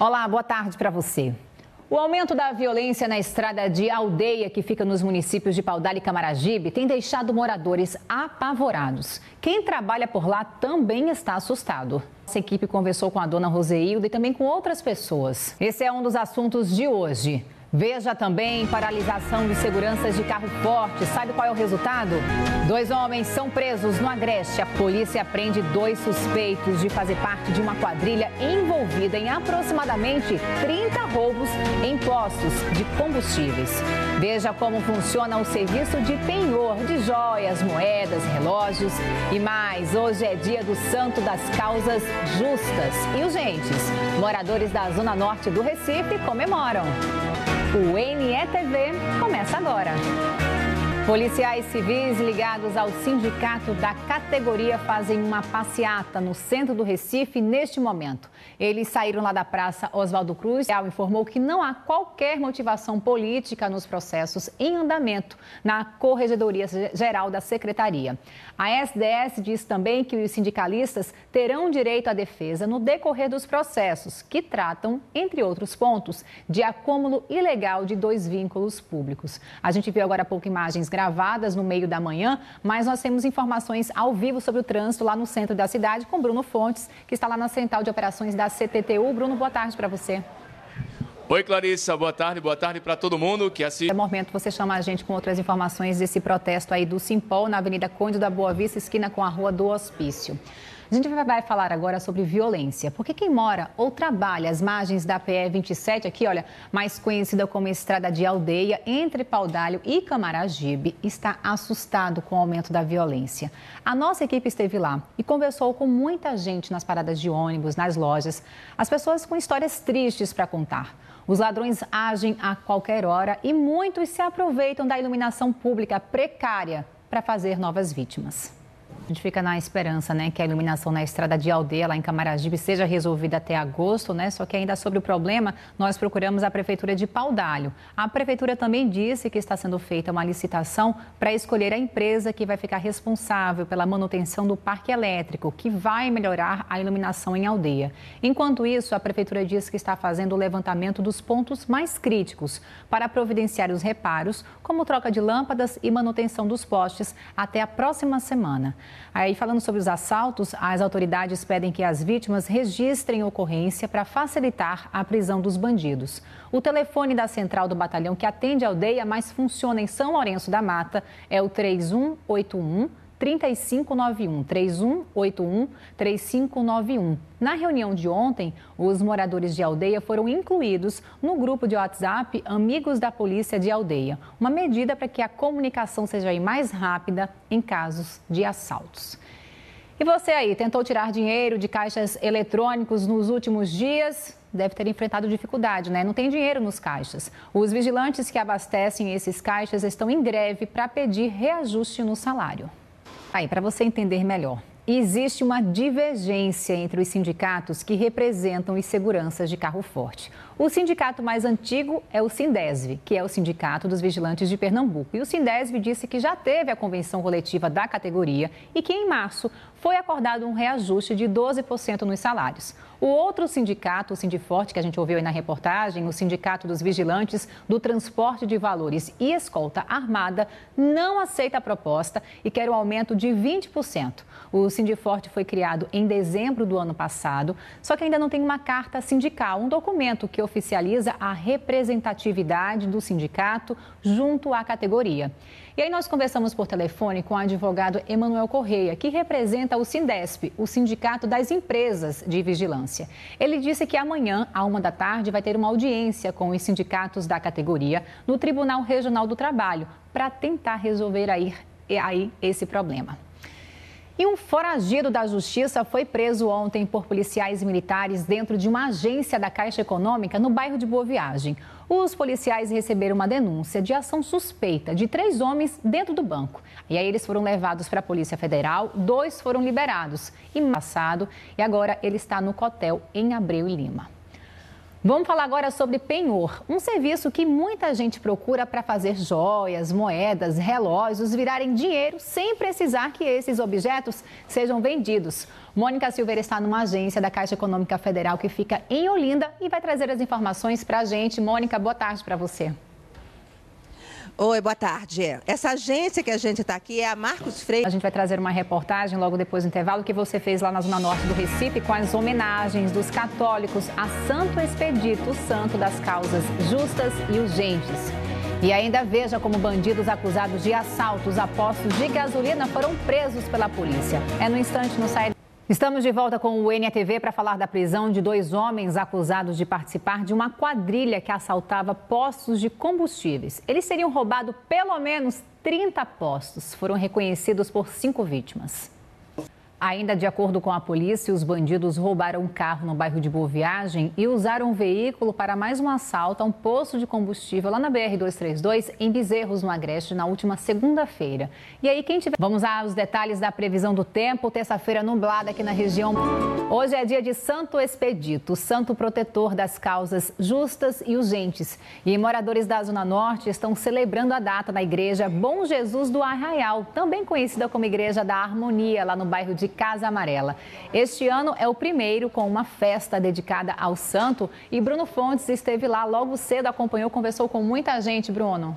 Olá, boa tarde para você. O aumento da violência na estrada de aldeia que fica nos municípios de Paudalho e Camaragibe tem deixado moradores apavorados. Quem trabalha por lá também está assustado. Essa equipe conversou com a dona Roseilda e também com outras pessoas. Esse é um dos assuntos de hoje. Veja também paralisação de seguranças de carro forte. Sabe qual é o resultado? Dois homens são presos no Agreste. A polícia prende dois suspeitos de fazer parte de uma quadrilha envolvida em aproximadamente 30 roubos em postos de combustíveis. Veja como funciona o serviço de penhor de joias, moedas, relógios e mais. Hoje é dia do Santo das Causas Justas. E os gentes, moradores da Zona Norte do Recife, comemoram. O NETV começa agora. Policiais civis ligados ao sindicato da categoria fazem uma passeata no centro do Recife neste momento. Eles saíram lá da Praça Oswaldo Cruz. e informou que não há qualquer motivação política nos processos em andamento na Corregedoria Geral da Secretaria. A SDS diz também que os sindicalistas terão direito à defesa no decorrer dos processos, que tratam, entre outros pontos, de acúmulo ilegal de dois vínculos públicos. A gente viu agora há pouco imagens gravadas no meio da manhã, mas nós temos informações ao vivo sobre o trânsito lá no centro da cidade com Bruno Fontes, que está lá na Central de Operações da CTTU. Bruno, boa tarde para você. Oi, Clarissa, boa tarde, boa tarde para todo mundo que assiste. É momento você chama a gente com outras informações desse protesto aí do Simpol na Avenida Conde da Boa Vista, esquina com a Rua do Hospício. A gente vai falar agora sobre violência, porque quem mora ou trabalha às margens da PE 27, aqui, olha, mais conhecida como Estrada de Aldeia, entre Paudalho e Camaragibe, está assustado com o aumento da violência. A nossa equipe esteve lá e conversou com muita gente nas paradas de ônibus, nas lojas, as pessoas com histórias tristes para contar. Os ladrões agem a qualquer hora e muitos se aproveitam da iluminação pública precária para fazer novas vítimas. A gente fica na esperança, né, que a iluminação na estrada de aldeia lá em Camaragibe seja resolvida até agosto, né? Só que ainda sobre o problema, nós procuramos a prefeitura de Paudalho. A prefeitura também disse que está sendo feita uma licitação para escolher a empresa que vai ficar responsável pela manutenção do parque elétrico, que vai melhorar a iluminação em aldeia. Enquanto isso, a prefeitura diz que está fazendo o levantamento dos pontos mais críticos para providenciar os reparos, como troca de lâmpadas e manutenção dos postes até a próxima semana. Aí, falando sobre os assaltos, as autoridades pedem que as vítimas registrem ocorrência para facilitar a prisão dos bandidos. O telefone da central do batalhão que atende a aldeia, mas funciona em São Lourenço da Mata, é o 3181 3591 3181 3591. Na reunião de ontem, os moradores de aldeia foram incluídos no grupo de WhatsApp Amigos da Polícia de Aldeia, uma medida para que a comunicação seja mais rápida em casos de assaltos. E você aí, tentou tirar dinheiro de caixas eletrônicos nos últimos dias? Deve ter enfrentado dificuldade, né? Não tem dinheiro nos caixas. Os vigilantes que abastecem esses caixas estão em greve para pedir reajuste no salário. Aí, para você entender melhor, existe uma divergência entre os sindicatos que representam os seguranças de carro forte. O sindicato mais antigo é o Sindesv, que é o Sindicato dos Vigilantes de Pernambuco. E o Sindesv disse que já teve a convenção coletiva da categoria e que em março foi acordado um reajuste de 12% nos salários. O outro sindicato, o Sindiforte, que a gente ouviu aí na reportagem, o Sindicato dos Vigilantes do Transporte de Valores e Escolta Armada, não aceita a proposta e quer um aumento de 20%. O Sindiforte foi criado em dezembro do ano passado, só que ainda não tem uma carta sindical, um documento que oficializa a representatividade do sindicato junto à categoria. E aí nós conversamos por telefone com o advogado Emanuel Correia, que representa o Sindesp, o Sindicato das Empresas de Vigilância. Ele disse que amanhã, à uma da tarde, vai ter uma audiência com os sindicatos da categoria no Tribunal Regional do Trabalho para tentar resolver aí, aí esse problema. E um foragido da Justiça foi preso ontem por policiais militares dentro de uma agência da Caixa Econômica no bairro de Boa Viagem. Os policiais receberam uma denúncia de ação suspeita de três homens dentro do banco. E aí eles foram levados para a Polícia Federal, dois foram liberados e passado e agora ele está no cotel em Abreu e Lima. Vamos falar agora sobre penhor, um serviço que muita gente procura para fazer joias, moedas, relógios virarem dinheiro sem precisar que esses objetos sejam vendidos. Mônica Silveira está numa agência da Caixa Econômica Federal que fica em Olinda e vai trazer as informações para a gente. Mônica, boa tarde para você. Oi, boa tarde. Essa agência que a gente está aqui é a Marcos Freire. A gente vai trazer uma reportagem logo depois do intervalo que você fez lá na Zona Norte do Recife com as homenagens dos católicos a Santo Expedito, santo das causas justas e urgentes. E ainda veja como bandidos acusados de assaltos a postos de gasolina foram presos pela polícia. É no instante no Sai Estamos de volta com o NTV para falar da prisão de dois homens acusados de participar de uma quadrilha que assaltava postos de combustíveis. Eles teriam roubado pelo menos 30 postos. Foram reconhecidos por cinco vítimas. Ainda de acordo com a polícia, os bandidos roubaram um carro no bairro de Boa Viagem e usaram um veículo para mais um assalto a um posto de combustível lá na BR-232, em Bezerros, no Agreste, na última segunda-feira. E aí, quem tiver. Vamos aos detalhes da previsão do tempo. Terça-feira nublada aqui na região. Hoje é dia de Santo Expedito, santo protetor das causas justas e urgentes. E moradores da Zona Norte estão celebrando a data na igreja Bom Jesus do Arraial, também conhecida como Igreja da Harmonia, lá no bairro de Casa Amarela. Este ano é o primeiro com uma festa dedicada ao santo e Bruno Fontes esteve lá logo cedo, acompanhou, conversou com muita gente, Bruno.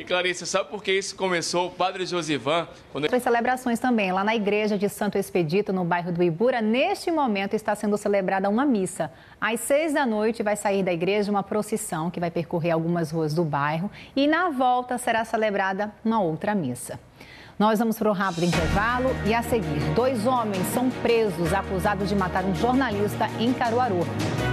E Clarice, sabe por que isso começou? O padre Josivan... Quando... Tem celebrações também. Lá na igreja de Santo Expedito, no bairro do Ibura, neste momento está sendo celebrada uma missa. Às seis da noite vai sair da igreja uma procissão que vai percorrer algumas ruas do bairro e na volta será celebrada uma outra missa. Nós vamos para o rápido intervalo e a seguir, dois homens são presos acusados de matar um jornalista em Caruaru.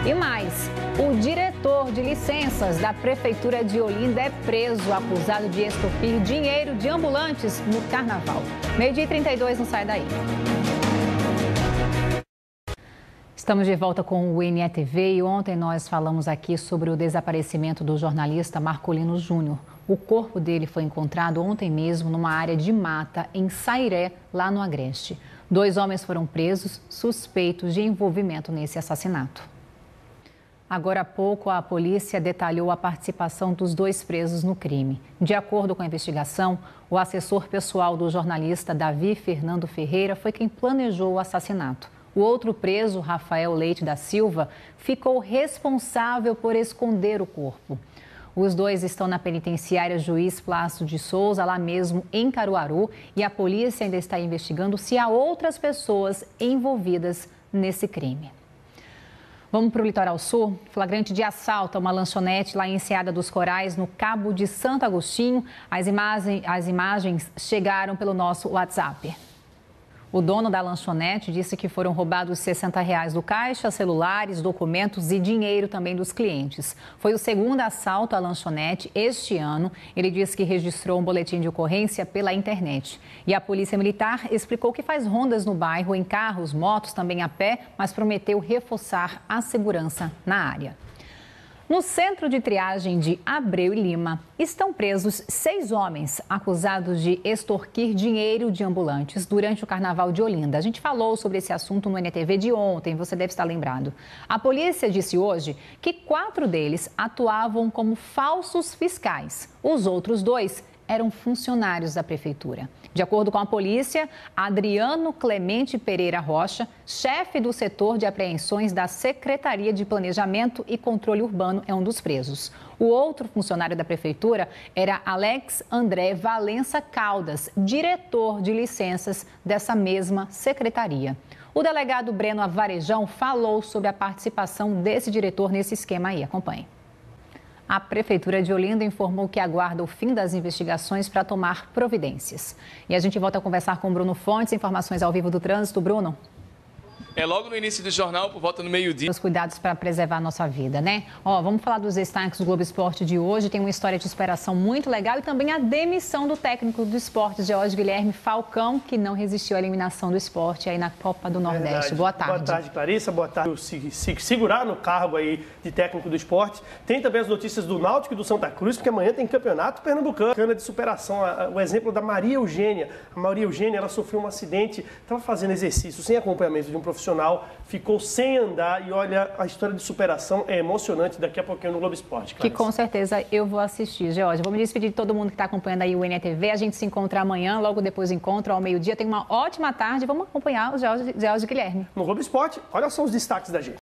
E mais, o diretor de licenças da Prefeitura de Olinda é preso acusado de extorquir dinheiro de ambulantes no carnaval. Meio dia 32, não sai daí. Estamos de volta com o NETV e ontem nós falamos aqui sobre o desaparecimento do jornalista Marcolino Júnior. O corpo dele foi encontrado ontem mesmo numa área de mata em Sairé, lá no Agreste. Dois homens foram presos suspeitos de envolvimento nesse assassinato. Agora há pouco, a polícia detalhou a participação dos dois presos no crime. De acordo com a investigação, o assessor pessoal do jornalista Davi Fernando Ferreira foi quem planejou o assassinato. O outro preso, Rafael Leite da Silva, ficou responsável por esconder o corpo. Os dois estão na penitenciária Juiz Plácido de Souza, lá mesmo em Caruaru, e a polícia ainda está investigando se há outras pessoas envolvidas nesse crime. Vamos para o litoral sul. Flagrante de assalto a uma lanchonete lá em Enseada dos Corais, no Cabo de Santo Agostinho. As, imagem, as imagens chegaram pelo nosso WhatsApp. O dono da lanchonete disse que foram roubados 60 reais do caixa, celulares, documentos e dinheiro também dos clientes. Foi o segundo assalto à lanchonete este ano. Ele disse que registrou um boletim de ocorrência pela internet. E a Polícia Militar explicou que faz rondas no bairro em carros, motos, também a pé, mas prometeu reforçar a segurança na área. No centro de triagem de Abreu e Lima, estão presos seis homens acusados de extorquir dinheiro de ambulantes durante o carnaval de Olinda. A gente falou sobre esse assunto no NTV de ontem, você deve estar lembrado. A polícia disse hoje que quatro deles atuavam como falsos fiscais. Os outros dois eram funcionários da prefeitura. De acordo com a polícia, Adriano Clemente Pereira Rocha, chefe do setor de apreensões da Secretaria de Planejamento e Controle Urbano, é um dos presos. O outro funcionário da prefeitura era Alex André Valença Caldas, diretor de licenças dessa mesma secretaria. O delegado Breno Avarejão falou sobre a participação desse diretor nesse esquema aí. Acompanhe. A Prefeitura de Olinda informou que aguarda o fim das investigações para tomar providências. E a gente volta a conversar com Bruno Fontes, informações ao vivo do trânsito. Bruno. É logo no início do jornal, por volta no meio-dia. Os cuidados para preservar a nossa vida, né? Ó, vamos falar dos destaques do Globo Esporte de hoje. Tem uma história de superação muito legal e também a demissão do técnico do esporte, George Guilherme Falcão, que não resistiu à eliminação do esporte aí na Copa do Nordeste. Verdade. Boa tarde. Boa tarde, Clarissa. Boa tarde. Se, se, segurar no cargo aí de técnico do esporte. Tem também as notícias do Náutico e do Santa Cruz, porque amanhã tem campeonato pernambucano. Cana de superação. O exemplo da Maria Eugênia. A Maria Eugênia, ela sofreu um acidente, estava fazendo exercício sem acompanhamento de um profissional profissional ficou sem andar e olha, a história de superação é emocionante daqui a pouquinho no Globo Esporte. Que com certeza eu vou assistir, Georgia. Vou me despedir de todo mundo que está acompanhando aí o NTV. A gente se encontra amanhã, logo depois do encontro, ao meio-dia. Tenha uma ótima tarde. Vamos acompanhar o George, George Guilherme. No Globo Esporte, olha só os destaques da gente.